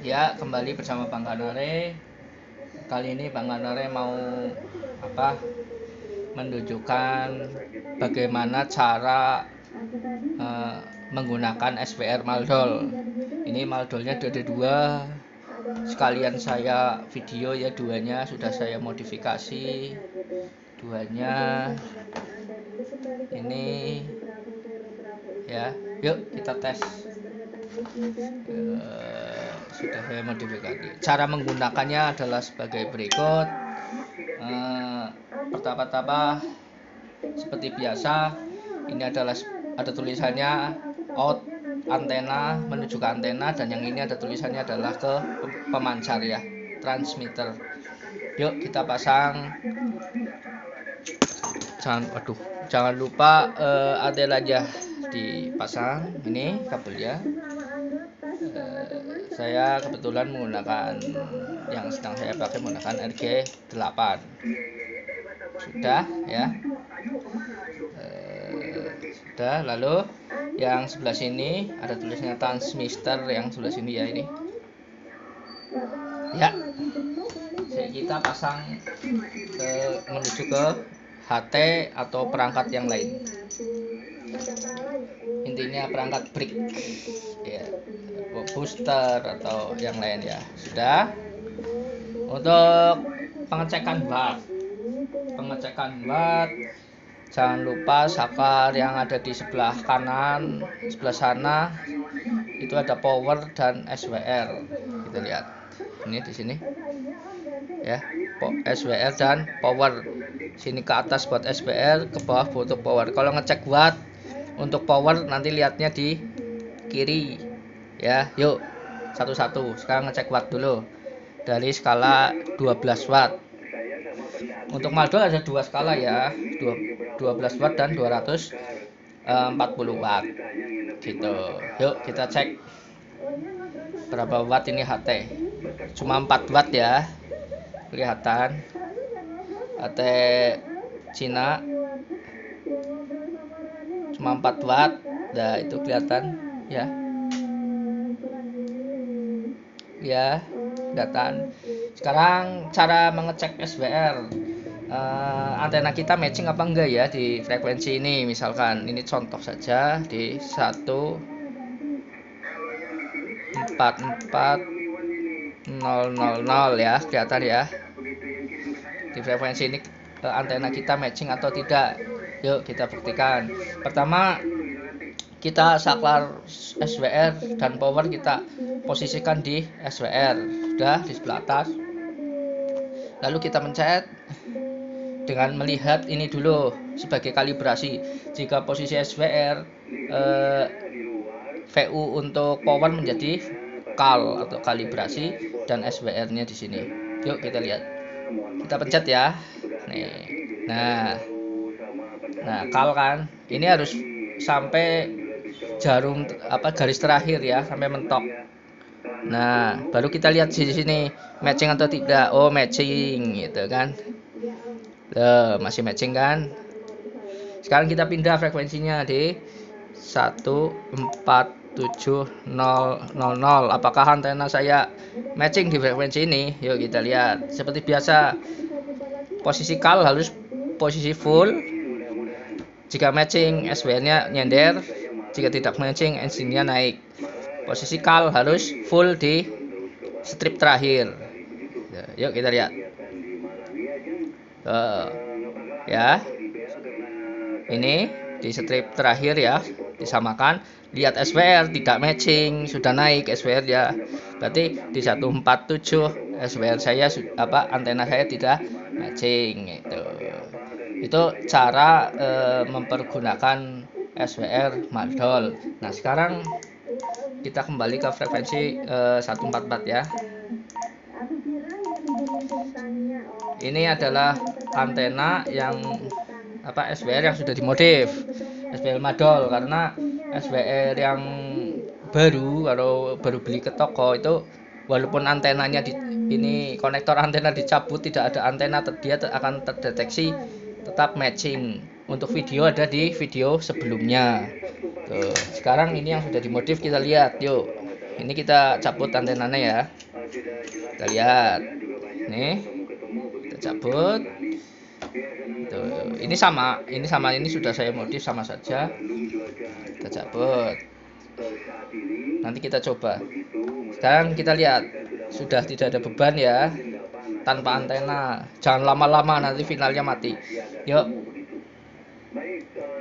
Ya, kembali bersama Bang Kanare. Kali ini Bang Kanare mau apa? Menunjukkan bagaimana cara uh, menggunakan SPR Maldol. Ini Maldolnya ada dua. Sekalian saya video ya duanya sudah saya modifikasi. Duanya ini ya. Yuk kita tes. Uh, sudah saya modifikasi. Cara menggunakannya adalah sebagai berikut. Uh, pertama-tama seperti biasa. Ini adalah ada tulisannya out antena menuju ke antena dan yang ini ada tulisannya adalah ke pemancar ya transmitter. Yuk kita pasang. Jangan aduh jangan lupa uh, aja dipasang. Ini kabelnya uh, saya kebetulan menggunakan yang sedang saya pakai menggunakan RG8 sudah ya. Uh, sudah lalu yang sebelah sini ada tulisnya transmitter yang sebelah sini ya ini. Ya. Kita pasang ke menuju ke HT atau perangkat yang lain. Intinya perangkat brick ya booster atau yang lain ya. Sudah? Untuk pengecekan watt pengecekan watt jangan lupa saklar yang ada di sebelah kanan sebelah sana. Itu ada power dan SWR kita lihat. Ini di sini. Ya SWR dan power. Sini ke atas buat SWR ke bawah butuh power. Kalau ngecek watt untuk power nanti lihatnya di kiri ya yuk. Satu-satu. Sekarang ngecek watt dulu. Dari skala 12 watt. Untuk Maldol ada dua skala ya. 12 watt dan 240 eh, watt. Gitu. Yuk kita cek berapa watt ini HT cuma 4 watt ya. Kelihatan. HT Cina. Cuma 4 watt. Nah itu kelihatan. Ya ya kelihatan sekarang cara mengecek SBR uh, antena kita matching apa enggak ya di frekuensi ini? Misalkan ini contoh saja di 1 ya kelihatan ya. Di frekuensi ini uh, antena kita matching atau tidak? Yuk kita buktikan. Pertama kita saklar SWR dan power kita posisikan di SWR sudah di sebelah atas. Lalu kita mencet dengan melihat ini dulu sebagai kalibrasi. Jika posisi SVR eh, VU untuk power menjadi kal atau kalibrasi dan SWR nya di sini. Yuk kita lihat. Kita pencet ya. Nih. Nah. Nah kal kan? Ini harus sampai jarum apa garis terakhir ya sampai mentok nah baru kita lihat di sini matching atau tidak oh matching gitu kan Loh, masih matching kan? Sekarang kita pindah frekuensinya di 14700. Apakah antena saya matching di frekuensi ini? Yuk kita lihat. Seperti biasa, posisi kal harus posisi full. Jika matching, SWR-nya nyender. Jika tidak matching, NC-nya naik. Posisi kal harus full di strip terakhir. Yuk kita lihat. Uh, ya. Ini di strip terakhir ya disamakan. Lihat SWR tidak matching sudah naik SWR ya. Berarti di 147 SWR saya apa antena saya tidak matching itu itu cara e, mempergunakan SWR Maldol. Nah sekarang kita kembali ke frekuensi e, 144 ya. Ini adalah antena yang apa SBR yang sudah dimodif. SBR madol karena SBR yang baru kalau baru beli ke toko itu walaupun antenanya di ini konektor antena dicabut tidak ada antena dia akan terdeteksi tetap matching. Untuk video ada di video sebelumnya Tuh, sekarang ini yang sudah dimodif kita lihat yuk. Ini kita cabut antenanya ya. Kita lihat. Nih kita cabut. Tuh, ini sama ini sama ini sudah saya modif sama saja. Kita cabut. Nanti kita coba. Sekarang kita lihat sudah tidak ada beban ya tanpa antena. Jangan lama-lama nanti finalnya mati. Yuk.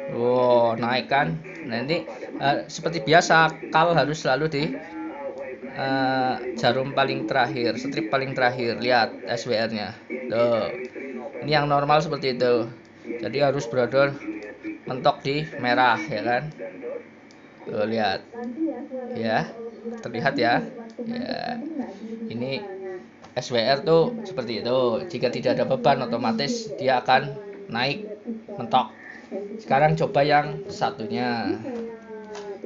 Wow naik kan nanti uh, seperti biasa kal harus selalu di uh, jarum paling terakhir strip paling terakhir. Lihat SWR nya tuh ini yang normal seperti itu. Jadi harus brother mentok di merah ya kan? Tuh lihat. Ya terlihat ya. Ya ini SWR tuh seperti itu. Jika tidak ada beban otomatis dia akan naik mentok sekarang coba yang satunya.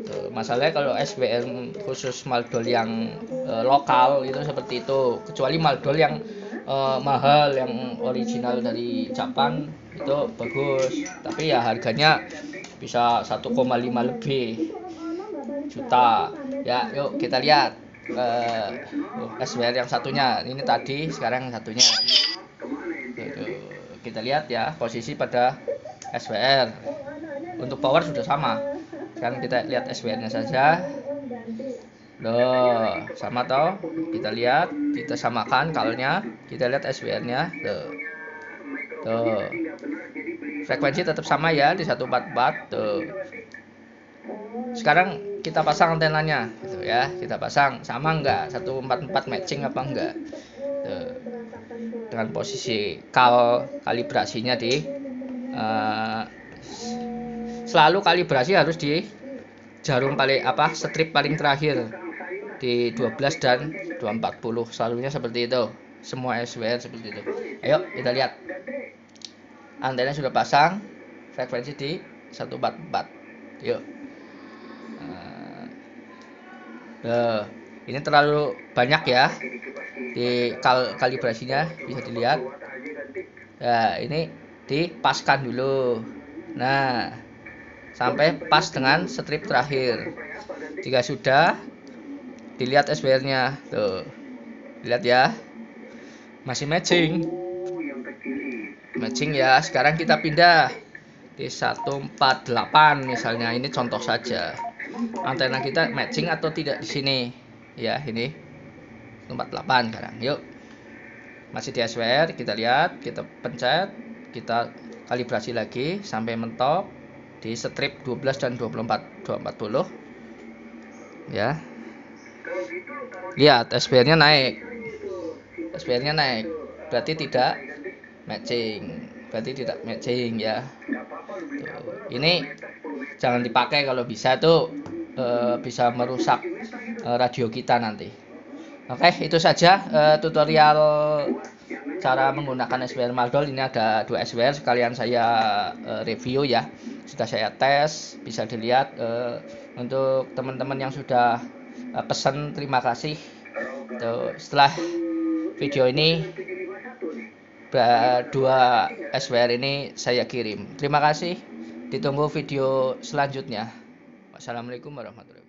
Tuh, masalahnya kalau SBM khusus maldol yang e, lokal itu seperti itu. Kecuali maldol yang e, mahal yang original dari Jepang itu bagus. Tapi ya harganya bisa 1,5 lebih. Juta. Ya yuk kita lihat e, SBR yang satunya. Ini tadi sekarang yang satunya. Tuh, kita lihat ya posisi pada SWR untuk power sudah sama. Sekarang kita lihat SWR nya saja. Loh sama toh? Kita lihat kita samakan kalnya kita lihat SWR nya tuh tuh. Frekuensi tetap sama ya di 144 tuh. Sekarang kita pasang antenanya. Gitu ya kita pasang. Sama enggak 144 matching apa enggak tuh. dengan posisi kal kalibrasinya di uh, selalu kalibrasi harus di jarum paling apa strip paling terakhir. Di 12 dan 240 selalunya seperti itu. Semua SWR seperti itu. Ayo kita lihat. Antena sudah pasang frekuensi di 144 yuk. Uh, ini terlalu banyak ya. Di kal kalibrasinya bisa dilihat. Ya ini dipaskan dulu. Nah sampai pas dengan strip terakhir. Jika sudah dilihat SBR nya tuh lihat ya. Masih matching. Matching ya. Sekarang kita pindah di 148 misalnya. Ini contoh saja. Antena kita matching atau tidak di sini? Ya ini. 148 sekarang. Yuk. Masih di SWR kita lihat kita pencet kita kalibrasi lagi sampai mentok di strip 12 dan 24 240 ya. Lihat SPR nya naik. SPR nya naik. Berarti tidak matching. Berarti tidak matching ya. Tuh. ini jangan dipakai kalau bisa tuh e, bisa merusak e, radio kita nanti. Oke itu saja e, tutorial cara menggunakan SWR Maldol ini ada dua SWR sekalian saya uh, review ya. Sudah saya tes bisa dilihat uh, untuk teman-teman yang sudah uh, pesan terima kasih. Tuh, setelah video ini dua SWR ini saya kirim. Terima kasih. Ditunggu video selanjutnya. Wassalamualaikum warahmatullahi